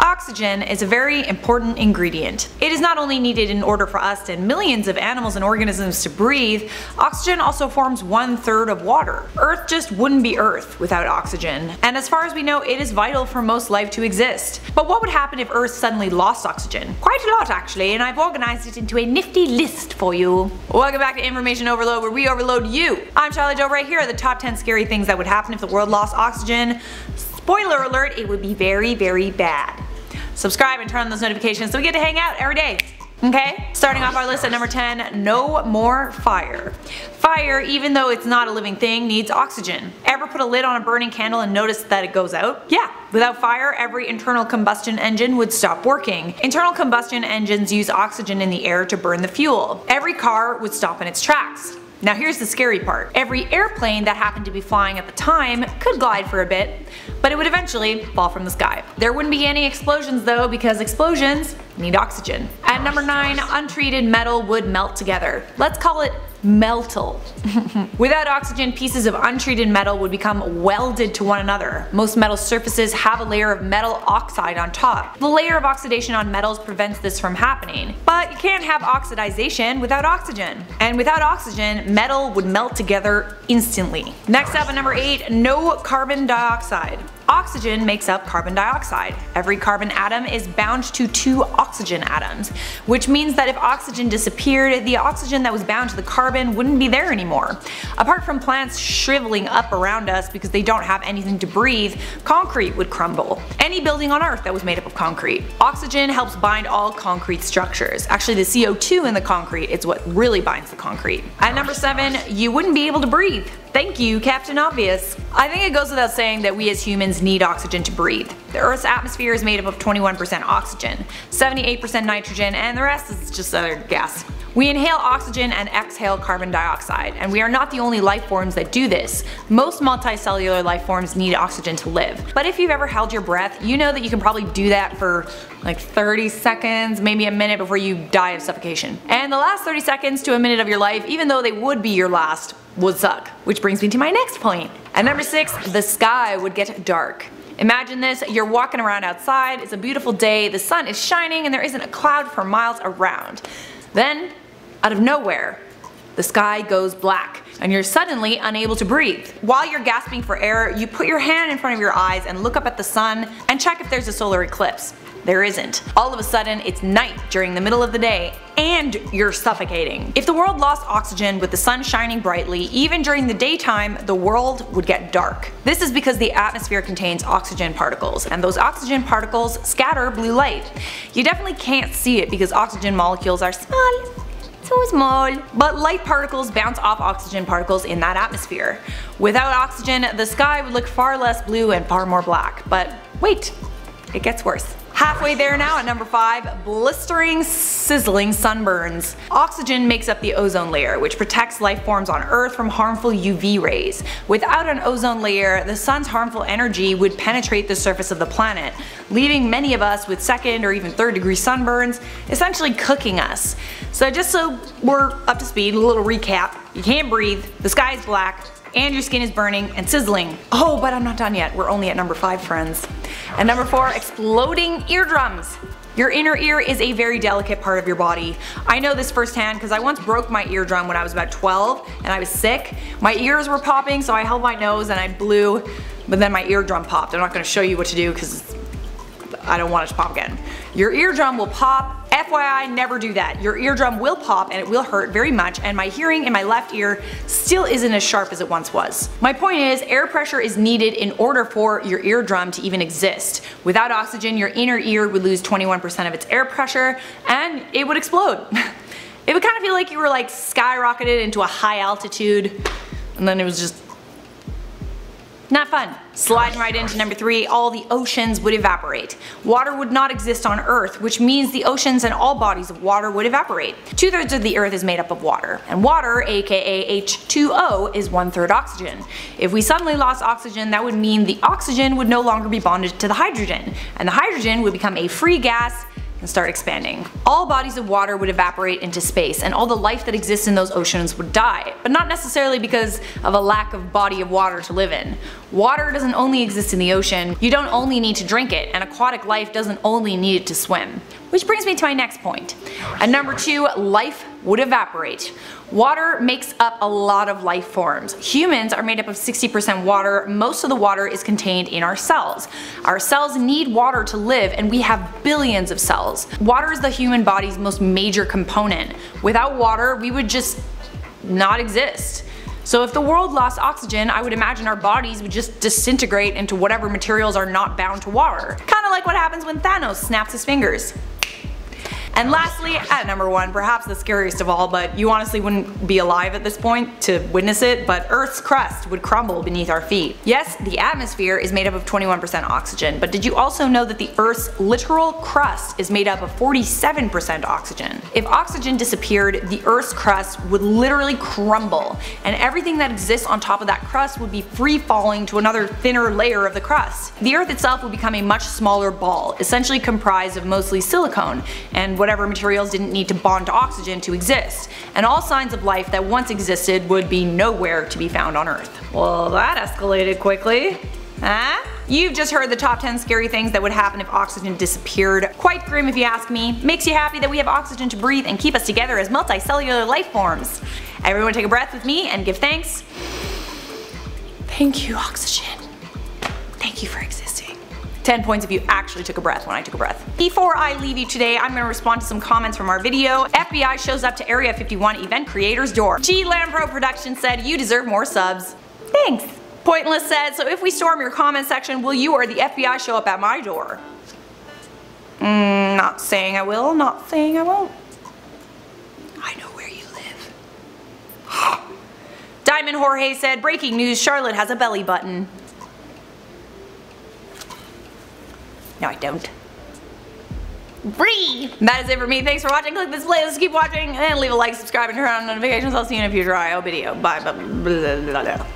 Oxygen is a very important ingredient. It is not only needed in order for us and millions of animals and organisms to breathe, oxygen also forms one third of water. Earth just wouldn't be Earth without oxygen, and as far as we know it is vital for most life to exist. But what would happen if Earth suddenly lost oxygen? Quite a lot actually, and I've organized it into a nifty list for you. Welcome back to Information Overload where we overload you. I'm Charlotte Dobre right here are the top 10 scary things that would happen if the world lost oxygen. Spoiler alert, it would be very very bad. Subscribe and turn on those notifications so we get to hang out every day. Okay, starting off our list at number 10, no more fire. Fire, even though it's not a living thing, needs oxygen. Ever put a lid on a burning candle and notice that it goes out? Yeah, without fire, every internal combustion engine would stop working. Internal combustion engines use oxygen in the air to burn the fuel. Every car would stop in its tracks. Now here's the scary part. Every airplane that happened to be flying at the time could glide for a bit, but it would eventually fall from the sky. There wouldn't be any explosions though because explosions need oxygen. At number 9, untreated metal would melt together. Let's call it meltal. Without oxygen, pieces of untreated metal would become welded to one another. Most metal surfaces have a layer of metal oxide on top. The layer of oxidation on metals prevents this from happening. But you can't have oxidization without oxygen. And without oxygen, metal would melt together instantly. Next up at number 8, no carbon dioxide. Oxygen makes up carbon dioxide. Every carbon atom is bound to two oxygen atoms, which means that if oxygen disappeared, the oxygen that was bound to the carbon wouldn't be there anymore. Apart from plants shriveling up around us because they don't have anything to breathe, concrete would crumble. Any building on earth that was made up of concrete. Oxygen helps bind all concrete structures. Actually the CO2 in the concrete is what really binds the concrete. At number 7, you wouldn't be able to breathe. Thank you, Captain Obvious. I think it goes without saying that we as humans need oxygen to breathe. The Earth's atmosphere is made up of 21% oxygen, 78% nitrogen, and the rest is just other gas. We inhale oxygen and exhale carbon dioxide, and we are not the only life forms that do this. Most multicellular life forms need oxygen to live. But if you've ever held your breath, you know that you can probably do that for like 30 seconds, maybe a minute before you die of suffocation. And the last 30 seconds to a minute of your life, even though they would be your last, would suck. Which brings me to my next point. At number 6, the sky would get dark. Imagine this, you're walking around outside, it's a beautiful day, the sun is shining and there isn't a cloud for miles around. Then, out of nowhere, the sky goes black and you're suddenly unable to breathe. While you're gasping for air, you put your hand in front of your eyes and look up at the sun and check if there's a solar eclipse. There isn't. All of a sudden, it's night during the middle of the day, and you're suffocating. If the world lost oxygen with the sun shining brightly, even during the daytime, the world would get dark. This is because the atmosphere contains oxygen particles, and those oxygen particles scatter blue light. You definitely can't see it because oxygen molecules are small, so small. But light particles bounce off oxygen particles in that atmosphere. Without oxygen, the sky would look far less blue and far more black. But wait, it gets worse. Halfway there now at number 5, blistering, sizzling sunburns. Oxygen makes up the ozone layer, which protects life forms on Earth from harmful UV rays. Without an ozone layer, the sun's harmful energy would penetrate the surface of the planet, leaving many of us with second or even third degree sunburns, essentially cooking us. So just so we're up to speed, a little recap. You can't breathe, the sky is black, and your skin is burning and sizzling. Oh, but I'm not done yet. We're only at number 5 friends. And number 4, exploding eardrums. Your inner ear is a very delicate part of your body. I know this firsthand because I once broke my eardrum when I was about 12 and I was sick. My ears were popping so I held my nose and I blew but then my eardrum popped. I'm not going to show you what to do because I don't want it to pop again. Your eardrum will pop FYI, never do that. Your eardrum will pop and it will hurt very much and my hearing in my left ear still isn't as sharp as it once was. My point is, air pressure is needed in order for your eardrum to even exist. Without oxygen, your inner ear would lose 21% of its air pressure and it would explode. it would kind of feel like you were like skyrocketed into a high altitude and then it was just not fun. Sliding right into number 3, all the oceans would evaporate. Water would not exist on Earth, which means the oceans and all bodies of water would evaporate. Two thirds of the Earth is made up of water, and water, aka H2O, is one third oxygen. If we suddenly lost oxygen, that would mean the oxygen would no longer be bonded to the hydrogen, and the hydrogen would become a free gas and start expanding. All bodies of water would evaporate into space and all the life that exists in those oceans would die, but not necessarily because of a lack of body of water to live in. Water doesn't only exist in the ocean, you don't only need to drink it, and aquatic life doesn't only need it to swim. Which brings me to my next point. At number 2, life would evaporate. Water makes up a lot of life forms. Humans are made up of 60% water, most of the water is contained in our cells. Our cells need water to live and we have billions of cells. Water is the human body's most major component. Without water we would just not exist. So if the world lost oxygen, I would imagine our bodies would just disintegrate into whatever materials are not bound to water. Kinda like what happens when Thanos snaps his fingers. And lastly, at number one, perhaps the scariest of all, but you honestly wouldn't be alive at this point to witness it, but Earth's crust would crumble beneath our feet. Yes, the atmosphere is made up of 21% oxygen, but did you also know that the Earth's literal crust is made up of 47% oxygen? If oxygen disappeared, the Earth's crust would literally crumble, and everything that exists on top of that crust would be free falling to another thinner layer of the crust. The Earth itself would become a much smaller ball, essentially comprised of mostly silicone, and whatever materials didn't need to bond to oxygen to exist, and all signs of life that once existed would be nowhere to be found on Earth. Well that escalated quickly. Huh? You've just heard the top 10 scary things that would happen if oxygen disappeared. Quite grim if you ask me. Makes you happy that we have oxygen to breathe and keep us together as multicellular life forms. Everyone take a breath with me and give thanks. Thank you oxygen. Thank you for existing. 10 points if you actually took a breath when I took a breath. Before I leave you today, I'm going to respond to some comments from our video. FBI shows up to Area 51 event creator's door. G Lampro Productions said, you deserve more subs. Thanks. Pointless said, so if we storm your comment section, will you or the FBI show up at my door? Mm, not saying I will, not saying I won't. I know where you live. Diamond Jorge said, breaking news, Charlotte has a belly button. No, I don't. Free! That is it for me. Thanks for watching. Click this playlist, keep watching, and leave a like, subscribe, and turn on notifications. I'll see you in a future IO video. Bye. blah, blah, blah.